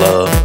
love.